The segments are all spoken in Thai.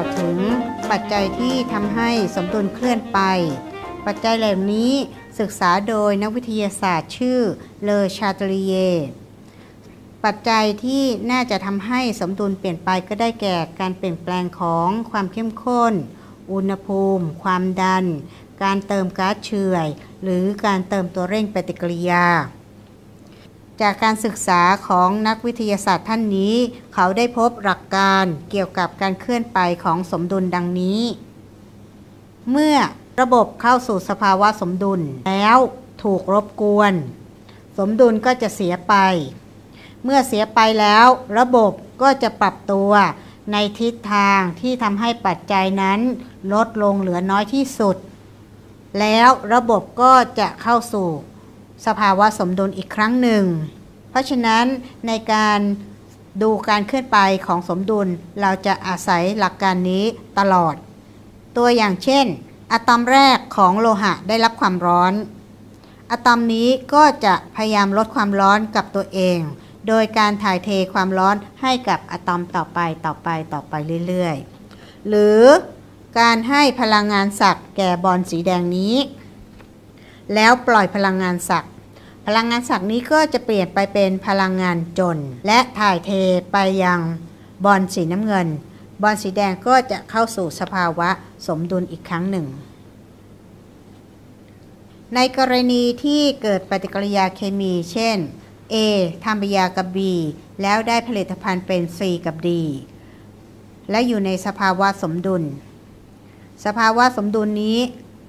าวถึงปัจจัยที่ทำให้สมดุลเคลื่อนไป ปัจจัยเหล่านี้ศึกษาโดยนักวิทยาศาสตร์ชื่อเลอชาตลีเย ปัจจัยที่น่าจะทำให้สมดุลเปลี่ยนไปก็ได้แก่การเปลี่ยนแปลงของความเข้มข้น อุณหภูมิ ความดัน การเติมก๊าซเฉื่อย หรือการเติมตัวเร่งปฏิกิริยา จากการศึกษาของนักวิทยาศาสตร์ท่านนี้ เขาได้พบหลักการเกี่ยวกับการเคลื่อนไปของสมดุลดังนี้ เมื่อระบบเข้าสู่สภาวะสมดุลแล้วถูกรบกวน สมดุลก็จะเสียไป เมื่อเสียไปแล้ว ระบบก็จะปรับตัวในทิศทางที่ทำให้ปัจจัยนั้นลดลงเหลือน้อยที่สุด แล้วระบบก็จะเข้าสู่ สภาวะสมดุลอีกครั้งหนึ่ง เพราะฉะนั้นในการดูการเคลื่อนไปของสมดุลเราจะอาศัยหลักการนี้ตลอด ตัวอย่างเช่น อะตอมแรกของโลหะได้รับความร้อน อะตอมนี้ก็จะพยายามลดความร้อนกับตัวเอง โดยการถ่ายเทความร้อนให้กับอะตอมต่อไปต่อไปต่อไปเรื่อยๆ หรือการให้พลังงานสักแก่บอลสีแดงนี้ แล้วปล่อยพลังงานสักพ ลังงานสักนี้ก็จะเปลี่ยนไปเป็นพลังงานจน และถ่ายเทไปยังบอลสีน้ำเงิน บอลสีแดงก็จะเข้าสู่สภาวะสมดุลอีกครั้งหนึ่ง ในกรณีที่เกิดปฏิกิริยาเคมี เช่น A ทำปฏิกิริยากับ B แล้วได้ผลิตภัณฑ์เป็น C กับ D และอยู่ในสภาวะสมดุล สภาวะสมดุลนี้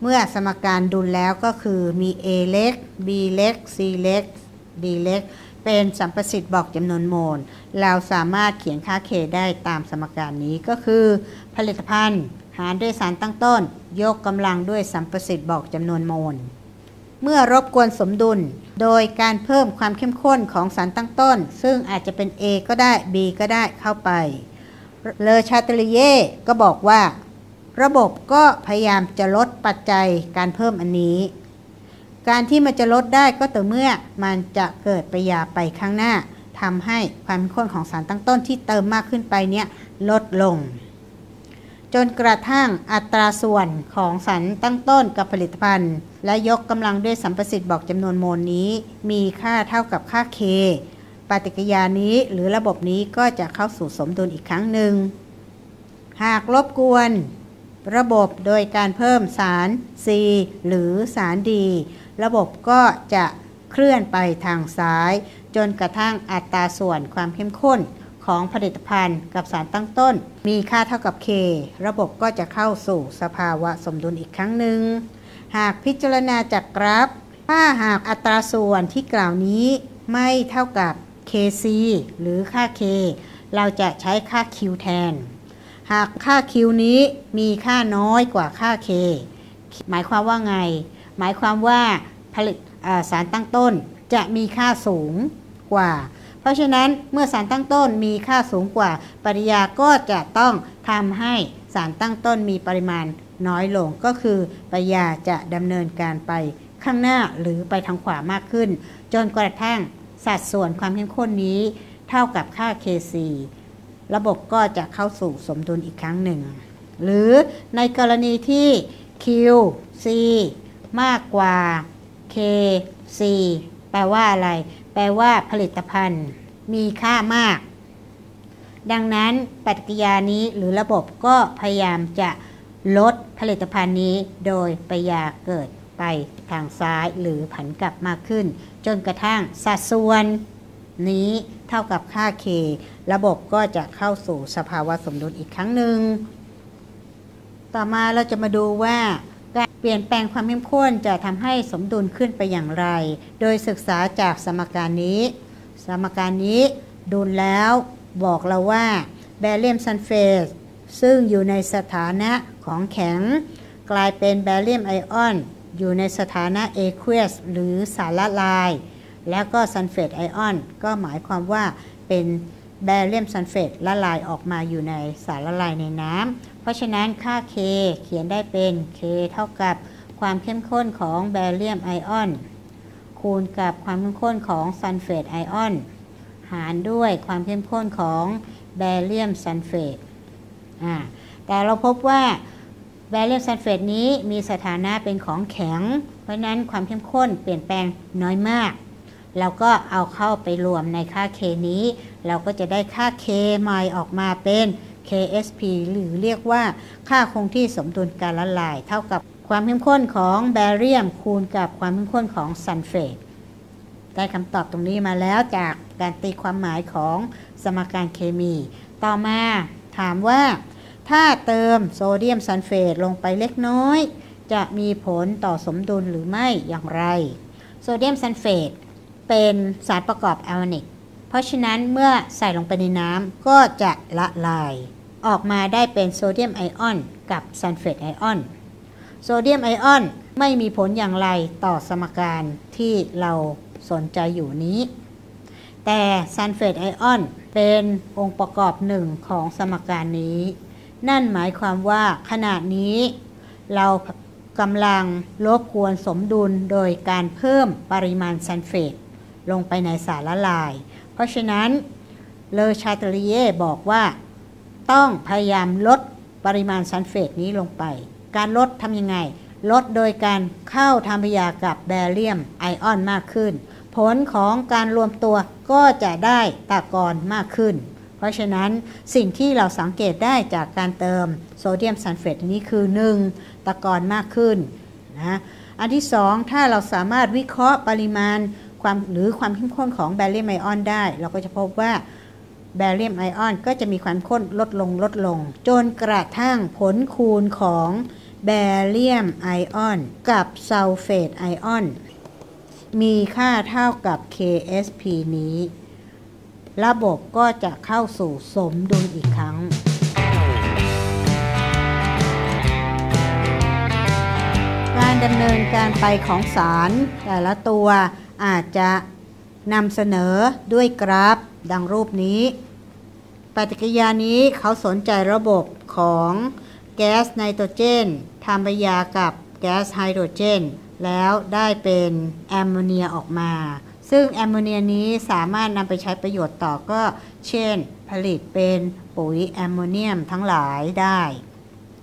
เมื่อสมการดุลแล้วก็คือมี A เล็ก B เล็ก C เล็ก D เล็ก เป็นสัมประสิทธิ์บอกจำนวนโมล เราสามารถเขียนค่า K ได้ตามสมการนี้ก็คือผลิตภัณฑ์หารด้วยสารตั้งต้น ยกกำลังด้วยสัมประสิทธิ์บอกจำนวนโมล เมื่อรบกวนสมดุล โดยการเพิ่มความเข้มข้นของสารตั้งต้น ซึ่งอาจจะเป็น A ก็ได้ B ก็ได้เข้าไป เลอชาตลีเย่ก็บอกว่า ระบบก็พยายามจะลดปัจจัยการเพิ่มอันนี้ การที่มันจะลดได้ก็ต่อเมื่อมันจะเกิดปยาไปข้างหน้าทำให้ความเข้มข้นของสารตั้งต้นที่เติมมากขึ้นไปเนี่ยลดลง จนกระทั่งอัตราส่วนของสารตั้งต้นกับผลิตภัณฑ์ และยกกำลังด้วยสัมประสิทธิ์บอกจำนวนโมลนี้ มีค่าเท่ากับค่า K ปฏิกิริยานี้หรือระบบนี้ก็จะเข้าสู่สมดุลอีกครั้งหนึ่ง หากรบกวน ระบบโดยการเพิ่มสาร C หรือสารดี ระบบก็จะเคลื่อนไปทางซ้าย จนกระทั่งอัตราส่วนความเข้มข้นของผลิตภัณฑ์กับสารตั้งต้น มีค่าเท่ากับ K ระบบก็จะเข้าสู่สภาวะสมดุลอีกครั้งหนึ่ง หากพิจารณาจากกราฟ ถ้าหากอัตราส่วนที่กล่าวนี้ไม่เท่ากับ KC หรือค่า K เราจะใช้ค่า Q แทน หากค่า Q นี้มีค่าน้อยกว่าค่า K หมายความว่าไง หมายความว่าผลิตสารตั้งต้นจะมีค่าสูงกว่า เพราะฉะนั้นเมื่อสารตั้งต้นมีค่าสูงกว่า ปริยาก็จะต้องทำให้สารตั้งต้นมีปริมาณน้อยลงก็คือปริยาจะดำเนินการไปข้างหน้าหรือไปทางขวามากขึ้น จนกระทั่งสัดส่วนความเข้มข้นนี้ เท่ากับค่า Kc ระบบก็จะเข้าสู่สมดุลอีกครั้งหนึ่ง หรือในกรณีที่ Q C มากกว่า K C แปลว่าอะไร แปลว่าผลิตภัณฑ์มีค่ามาก ดังนั้นปฏิกิริยานี้หรือระบบก็พยายามจะลดผลิตภัณฑ์นี้โดยปยาเกิดไปทางซ้ายหรือผันกลับมากขึ้น จนกระทั่งสัดส่วนนี้เท่ากับค่า K ระบบก็จะเข้าสู่สภาวะสมดุลอีกครั้งหนึ่ง ต่อมาเราจะมาดูว่าการเปลี่ยนแปลงความเข้มข้นจะทำให้สมดุลขึ้นไปอย่างไร โดยศึกษาจากสมการนี้ สมการนี้ดูแล้วบอกเราว่าแบเรียมซัลเฟตซึ่งอยู่ในสถานะของแข็ง กลายเป็นแบเรียมไอออน อยู่ในสถานะ aqueous หรือสารละลาย แล้วก็ซัลเฟตไอออน ก็หมายความว่าเป็น แบเรียมซัลเฟตละลายออกมาอยู่ในสารละลายในน้ำ เพราะฉะนั้นค่า K เขียนได้เป็น K เท่ากับความเข้มข้นของแบเรียมไอออน คูณกับความเข้มข้นของซัลเฟตไอออน หารด้วยความเข้มข้นของแบเรียมซัลเฟตอ่าแต่เราพบว่าแบเรียมซัลเฟตนี้มีสถานะเป็นของแข็ง เพราะนั้นความเข้มข้นเปลี่ยนแปลงน้อยมาก เราก็เอาเข้าไปรวมในค่า K นี้ เราก็จะได้ค่า K ใหม่ออกมาเป็น KSP หรือเรียกว่าค่าคงที่สมดุลการละลาย เท่ากับความเข้มข้นของแบเรียมคูณกับความเข้มข้นของซัลเฟตได้คำตอบตรงนี้มาแล้วจากการตีความหมายของสมการเคมี ต่อมาถามว่า ถ้าเติมโซเดียมซัลเฟตลงไปเล็กน้อย จะมีผลต่อสมดุลหรือไม่อย่างไร โซเดียมซัลเฟตเป็นสารประกอบไอออนิก เพราะฉะนั้นเมื่อใส่ลงไปในน้ำก็จะละลาย ออกมาได้เป็นโซเดียมไอออนกับซัลเฟตไอออน โซเดียมไอออนไม่มีผลอย่างไรต่อสมการที่เราสนใจอยู่นี้ แต่ซัลเฟตไอออนเป็นองค์ประกอบหนึ่งของสมการนี้ นั่นหมายความว่าขณะนี้ เรากำลังรบกวนสมดุลโดยการเพิ่มปริมาณซัลเฟตลงไปในสารละลาย ราะฉะนั้นเลอชาเตอลิเยบอกว่าต้องพยายามลดปริมาณซัลเฟตนี้ลงไป การลดทำยังไง ลดโดยการเข้าทำปฏิกิริยากับแบเรียมไอออนมากขึ้น ผลของการรวมตัวก็จะได้ตะกอนมากขึ้น เพราะฉะนั้นสิ่งที่เราสังเกตได้จากการเติมโซเดียมซัลเฟตนี้คือ 1. ตะกอนมากขึ้นนะอันที่ 2 ถ้าเราสามารถวิเคราะห์ปริมาณ ความหรือความเข้มข้นของแบเรียมไอออนได้ เราก็จะพบว่าแบเรียมไอออนก็จะมีความข้นลดลงลดลง จนกระทั่งผลคูณของแบเรียมไอออนกับซัลเฟตไอออนมีค่าเท่ากับ KSP นี้ ระบบก็จะเข้าสู่สมดุลอีกครั้งการดำเนินการไปของสารแต่ละตัว อาจจะนำเสนอด้วยกราฟดังรูปนี้ ปฏิกิริยานี้เขาสนใจระบบของแก๊สไนโตรเจนทำปฏิกิริยากับแก๊สไฮโดรเจน แล้วได้เป็นแอมโมเนียออกมา ซึ่งแอมโมเนียนี้สามารถนำไปใช้ประโยชน์ต่อก็ เช่น ผลิตเป็นปุ๋ยแอมโมเนียมทั้งหลายได้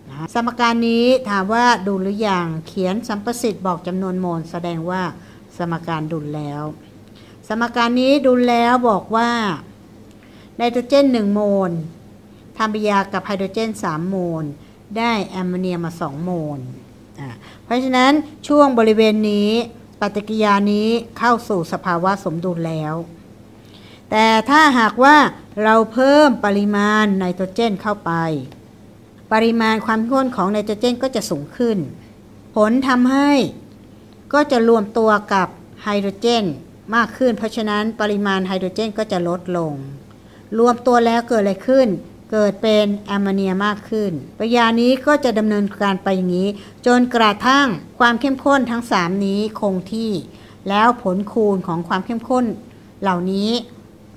นะสมการนี้ถามว่าดูหรืออยังเขียนสัมประสิทธิ์บอกจำนวนโมลแสดงว่า สมการดุลแล้ว สมการนี้ดุลแล้วบอกว่าไนโตรเจน 1 โมลทำปฏิกิริยากับไฮโดรเจน 3 โมล ได้แอมโมเนียมา 2 โมล เพราะฉะนั้นช่วงบริเวณนี้ปฏิกิริยานี้เข้าสู่สภาวะสมดุลแล้ว แต่ถ้าหากว่าเราเพิ่มปริมาณไนโตรเจนเข้าไป ปริมาณความข้นของไนโตรเจนก็จะสูงขึ้น ผลทำให้ ก็จะรวมตัวกับไฮโดรเจนมากขึ้น เพราะฉะนั้นปริมาณไฮโดรเจนก็จะลดลง รวมตัวแล้วเกิดอะไรขึ้น เกิดเป็นแอมโมเนียมากขึ้นปริยานี้ก็จะดำเนินการไปอย่างนี้ จนกระทั่งความเข้มข้นทั้ง 3 นี้คงที่ แล้วผลคูณของความเข้มข้นเหล่านี้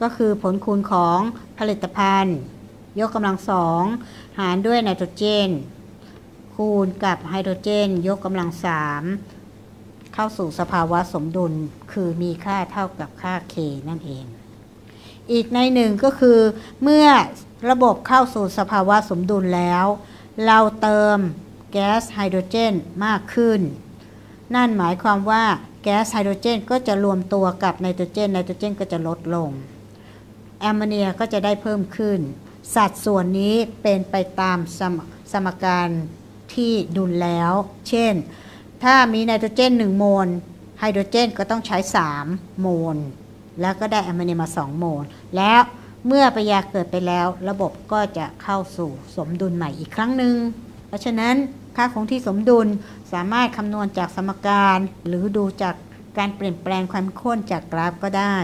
ก็คือผลคูณของผลิตภัณฑ์ ยกกำลังสองหารด้วยไนโตรเจน คูณกับไฮโดรเจน ยกกำลังสาม เข้าสู่สภาวะสมดุลคือมีค่าเท่ากับค่า K นั่นเอง อีกในหนึ่งก็คือ เมื่อระบบเข้าสู่สภาวะสมดุลแล้ว เราเติมแก๊สไฮโดรเจนมากขึ้น นั่นหมายความว่าแก๊สไฮโดรเจนก็จะรวมตัวกับไนโตรเจนไนโตรเจนก็จะลดลง แอมโมเนียก็จะได้เพิ่มขึ้น สัดส่วนนี้เป็นไปตามสมสมการที่ดุลแล้ว เช่น ถ้ามีไนโตรเจน 1 โมลไฮโดรเจนก็ต้องใช้ 3 โมล แล้วก็ได้แอมโมเนียมา 2 โมล แล้วเมื่อปฏิกิริยาเกิดไปแล้ว ระบบก็จะเข้าสู่สมดุลใหม่อีกครั้งหนึ่ง เพราะฉะนั้นค่าคงที่สมดุลสามารถคำนวณจากสมการ หรือดูจากการเปลี่ยนแปลงความข้นจากกราฟก็ได้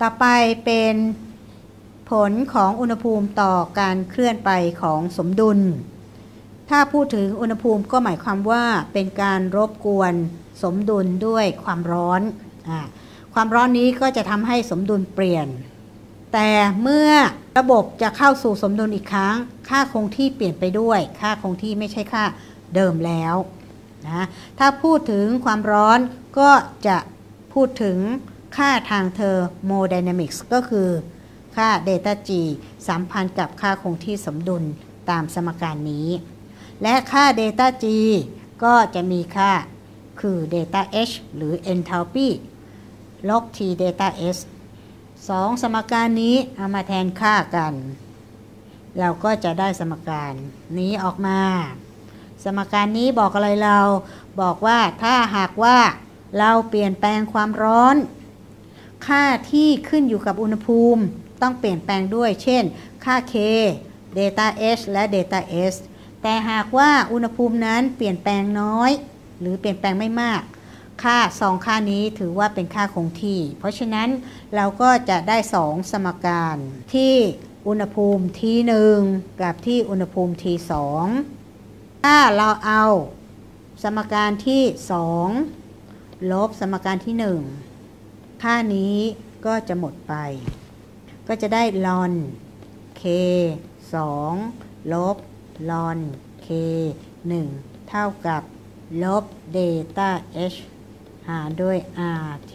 ต่อไปเป็นผลของอุณหภูมิต่อการเคลื่อนไปของสมดุล ถ้าพูดถึงอุณหภูมิก็หมายความว่าเป็นการรบกวนสมดุลด้วยความร้อนอความร้อนนี้ก็จะทำให้สมดุลเปลี่ยน แต่เมื่อระบบจะเข้าสู่สมดุลอีกครั้ง ค่าคงที่เปลี่ยนไปด้วย ค่าคงที่ไม่ใช่ค่าเดิมแล้วนะถ้าพูดถึงความร้อนก็จะพูดถึงค่าทางเทอร์โมไดนามิกส์ก็คือค่าเดลต้า G สัมพันธ์กับค่าคงที่สมดุลตามสมการนี้ และค่าเดลต้า G ก็จะมีค่าคือเดลต้า H หรือ enthalpy ลบ T เดลต้า S สองสมการนี้เอามาแทนค่ากัน เราก็จะได้สมการนี้ออกมา สมการนี้บอกอะไรเราบอกว่าถ้าหากว่าเราเปลี่ยนแปลงความร้อน ค่าที่ขึ้นอยู่กับอุณหภูมิ ต้องเปลี่ยนแปลงด้วย เช่น ค่า K delta H และ delta S แต่หากว่าอุณหภูมินั้นเปลี่ยนแปลงน้อย หรือเปลี่ยนแปลงไม่มาก ค่าสองค่านี้ถือว่าเป็นค่าคงที่ เพราะฉะนั้นเราก็จะได้สองสมการที่อุณหภูมิ T1 กับที่อุณหภูมิ T2 ถ้าเราเอาสมการที่2ลบสมการที่1ค่านี้ก็จะหมดไป ก็จะได้ลอน k 2ลบ ลอน k 1เท่ากับ ลบเดต้า h หารด้วย rt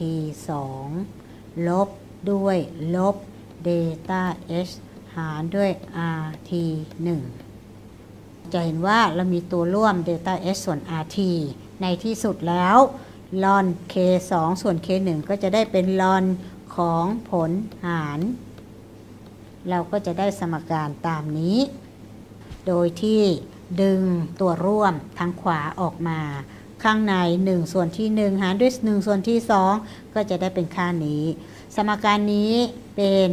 2ลบด้วยลบเดต้า h หารด้วย rt 1จะเห็นว่าเรามีตัวร่วม delta s ส่วน rt ในที่สุดแล้วลอน k 2ส่วน k 1ก็จะได้เป็นลอนของผลหาร เราก็จะได้สมการตามนี้ โดยที่ดึงตัวร่วมทางขวาออกมา ข้างใน 1 ส่วนที่ 1 หารด้วย 1 ส่วนที่ 2 ก็จะได้เป็นค่านี้ สมการนี้เป็น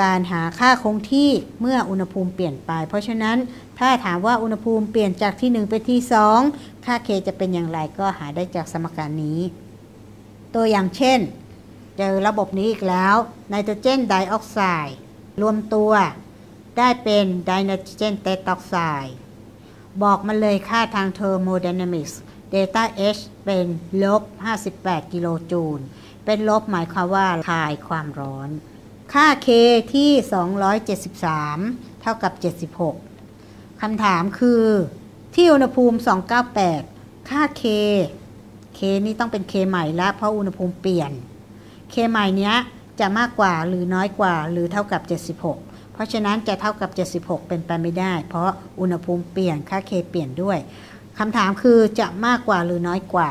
การหาค่าคงที่เมื่ออุณหภูมิเปลี่ยนไป เพราะฉะนั้นถ้าถามว่าอุณหภูมิเปลี่ยนจากที่ 1 ไปที่ 2 ค่า k จะเป็นอย่างไรก็หาได้จากสมการนี้ ตัวอย่างเช่น เจอระบบนี้อีกแล้วไนโตรเจนไดออกไซด์รวมตัว ได้เป็นไดไนโตรเจนเตตรอกไซด์บอกมาเลยค่าทางเทอร์โมไดนามิกส์เดต้า H เป็นลบ 58 กิโลจูล เป็นลบหมายความว่าคายความร้อน ค่า K ที่ 273 เท่ากับ 76 คำถามคือ ที่อุณหภูมิ 298 ค่า K K นี่ต้องเป็น K ใหม่แล้วเพราะอุณหภูมิเปลี่ยน K ใหม่เนี้ยจะมากกว่าหรือน้อยกว่าหรือเท่ากับ 76 ราะฉะนั้นจะเท่ากับ 76 เป็นไปไม่ได้ เพราะอุณหภูมิเปลี่ยนค่า K เปลี่ยนด้วยคำถามคือจะมากกว่าหรือน้อยกว่า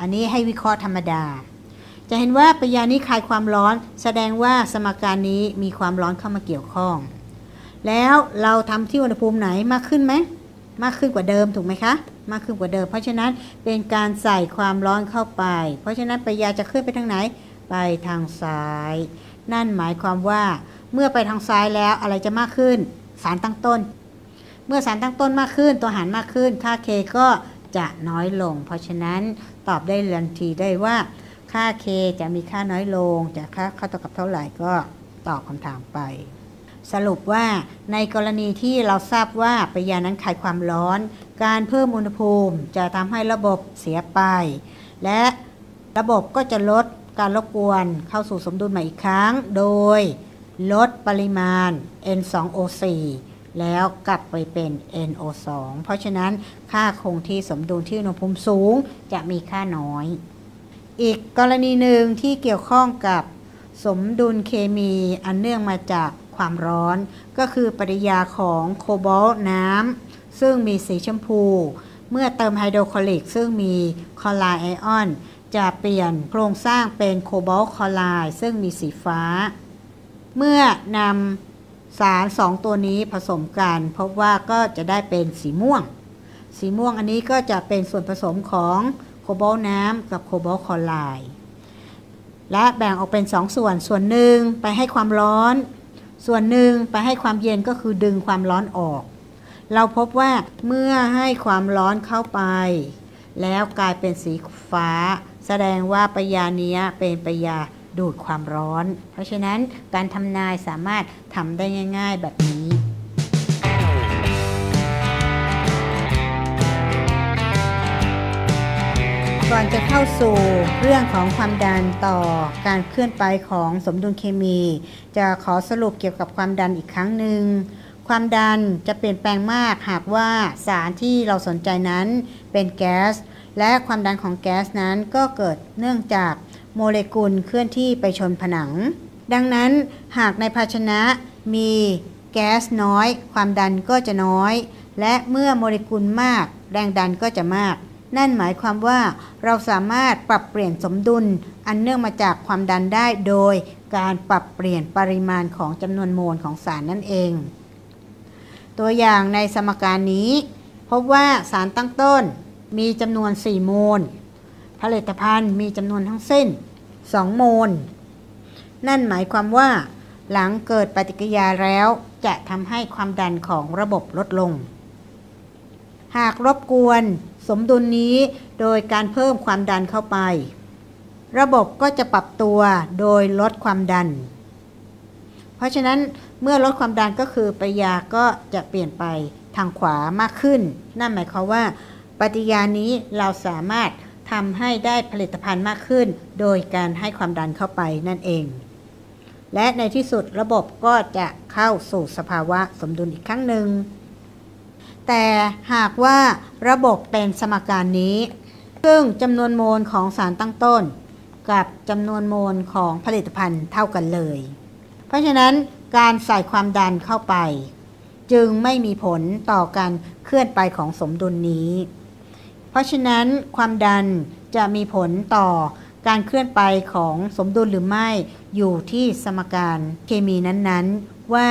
อันนี้ให้วิเคราะห์ธรรมดา จะเห็นว่าปริยานี้คายความร้อน แสดงว่าสมการนี้มีความร้อนเข้ามาเกี่ยวข้อง แล้วเราทำที่อุณหภูมิไหนมากขึ้นไหมมากขึ้นกว่าเดิมถูกไหมคะ มากขึ้นกว่าเดิม เพราะฉะนั้นเป็นการใส่ความร้อนเข้าไป เพราะฉะนั้นปฏิกิริยาจะขึ้นไปทางไหน ไปทางซ้าย นั่นหมายความว่า เมื่อไปทางซ้ายแล้วอะไรจะมากขึ้น สารตั้งต้น เมื่อสารตั้งต้นมากขึ้น ตัวหารมากขึ้น ค่า k ก็จะน้อยลง เพราะฉะนั้นตอบได้ทันทีได้ว่า ค่า k จะมีค่าน้อยลง จะค่าเข้าต่อกับเท่าไหร่ก็ตอบคำถามไป สรุปว่าในกรณีที่เราทราบว่าปยานั้นคายความร้อน การเพิ่มอุณหภูมิจะทำให้ระบบเสียไป และระบบก็จะลดการรบกวนเข้าสู่สมดุลใหม่อีกครั้ง โดย ลดปริมาณ N2O4 แล้วกลับไปเป็น NO2 เพราะฉะนั้นค่าคงที่สมดุลที่อุณหภูมิสูงจะมีค่าน้อย อีกกรณีหนึ่งที่เกี่ยวข้องกับสมดุลเคมีอันเนื่องมาจากความร้อน ก็คือปฏิกิริยาของโคบอลต์น้ำซึ่งมีสีชมพู เมื่อเติมไฮโดรคลอริกซึ่งมีคลอไรด์ไอออน จะเปลี่ยนโครงสร้างเป็นโคบอลต์คลอไรด์ซึ่งมีสีฟ้า เมื่อนำสารสองตัวนี้ผสมกันพบว่าก็จะได้เป็นสีม่วง สีม่วงอันนี้ก็จะเป็นส่วนผสมของโคบอลต์น้ำกับโคบอลต์คลอไรด์และแบ่งออกเป็นสองส่วนส่วนหนึ่งไปให้ความร้อน ส่วนหนึ่งไปให้ความเย็นก็คือดึงความร้อนออก เราพบว่าเมื่อให้ความร้อนเข้าไป แล้วกลายเป็นสีฟ้า แสดงว่าปยานี้เป็นปยา ดูดความร้อน เพราะฉะนั้นการทำนายสามารถทำได้ง่าย ๆ แบบนี้ก่อนจะเข้าสู่เรื่องของความดันต่อการเคลื่อนไปของสมดุลเคมี จะขอสรุปเกี่ยวกับความดันอีกครั้งหนึ่ง ความดันจะเปลี่ยนแปลงมากหากว่าสารที่เราสนใจนั้นเป็นแก๊ส และความดันของแก๊สนั้นก็เกิดเนื่องจาก โมเลกุลเคลื่อนที่ไปชนผนัง ดังนั้นหากในภาชนะมีแก๊สน้อย ความดันก็จะน้อย และเมื่อโมเลกุลมาก แรงดันก็จะมาก นั่นหมายความว่าเราสามารถปรับเปลี่ยนสมดุล อันเนื่องมาจากความดันได้โดย การปรับเปลี่ยนปริมาณของจำนวนโมลของสารนั่นเอง ตัวอย่างในสมการนี้ พบว่าสารตั้งต้นมีจำนวน 4 โมล ผลิตภัณฑ์มีจำนวนทั้งสิ้น 2 โมล นั่นหมายความว่า หลังเกิดปฏิกิริยาแล้วจะทำให้ความดันของระบบลดลง หากรบกวนสมดุลนี้โดยการเพิ่มความดันเข้าไป ระบบก็จะปรับตัวโดยลดความดัน เพราะฉะนั้นเมื่อลดความดันก็คือปฏิกิริยาก็จะเปลี่ยนไปทางขวามากขึ้น นั่นหมายความว่า ปฏิกิริยานี้เราสามารถ ทำให้ได้ผลิตภัณฑ์มากขึ้น โดยการให้ความดันเข้าไปนั่นเอง และในที่สุดระบบก็จะเข้าสู่สภาวะสมดุลอีกครั้งหนึ่ง แต่หากว่าระบบเป็นสมการนี้ ซึ่งจำนวนโมลของสารตั้งต้น กับจำนวนโมลของผลิตภัณฑ์เท่ากันเลย เพราะฉะนั้นการใส่ความดันเข้าไป จึงไม่มีผลต่อการเคลื่อนไปของสมดุลนี้ เพราะฉะนั้นความดันจะมีผลต่อการเคลื่อนไปของสมดุลหรือไม่อยู่ที่สมการเคมีนั้นๆ ว่า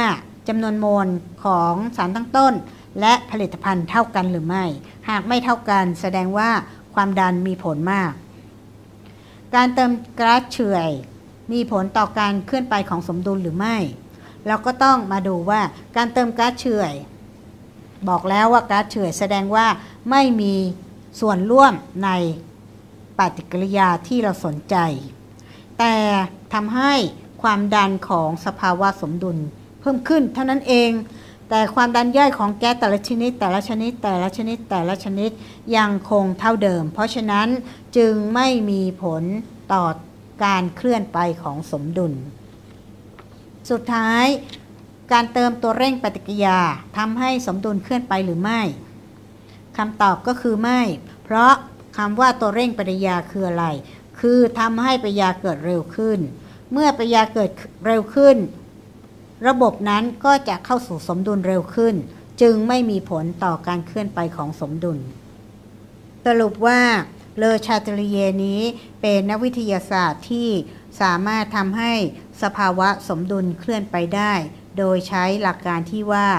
จำนวนโมลของสารตั้งต้น และผลิตภัณฑ์เท่ากันหรือไม่ หากไม่เท่ากันแสดงว่าความดันมีผลมาก การเติมก๊าซเฉื่อยมีผลต่อการเคลื่อนไปของสมดุลหรือไม่ เราก็ต้องมาดูว่าการเติมก๊าซเฉื่อย บอกแล้วว่าก๊าซเฉื่อยแสดงว่าไม่มี ส่วนร่วมในปฏิกิริยาที่เราสนใจ แต่ทำให้ความดันของสภาวะสมดุลเพิ่มขึ้นเท่านั้นเอง แต่ความดันย่อยของแก๊สแต่ละชนิด แต่ละชนิด แต่ละชนิดแต่ละชนิดยังคงเท่าเดิม เพราะฉะนั้นจึงไม่มีผลต่อการเคลื่อนไปของสมดุล สุดท้ายการเติมตัวเร่งปฏิกิริยาทำให้สมดุลเคลื่อนไปหรือไม่ คำตอบก็คือไม่ เพราะคำว่าตัวเร่งปฏิกิริยาคืออะไร คือทำให้ปฏิกิริยาเกิดเร็วขึ้น เมื่อปฏิกิริยาเกิดเร็วขึ้น ระบบนั้นก็จะเข้าสู่สมดุลเร็วขึ้น จึงไม่มีผลต่อการเคลื่อนไปของสมดุล สรุปว่าเลอชาตลีเยนี้เป็นนักวิทยาศาสตร์ที่สามารถทำให้สภาวะสมดุลเคลื่อนไปได้ โดยใช้หลักการที่ว่า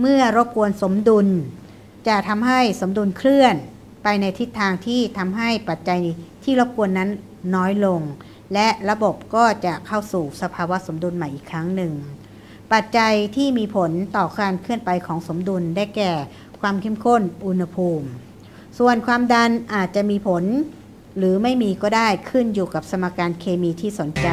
เมื่อรบกวนสมดุล จะทำให้สมดุลเคลื่อนไปในทิศทางที่ทำให้ปัจจัยที่รบกวนนั้นน้อยลง และระบบก็จะเข้าสู่สภาวะสมดุลใหม่อีกครั้งหนึ่ง ปัจจัยที่มีผลต่อการเคลื่อนไปของสมดุลได้แก่ความเข้มข้นอุณหภูมิ ส่วนความดันอาจจะมีผล หรือไม่มีก็ได้ขึ้นอยู่กับสมการเคมีที่สนใจ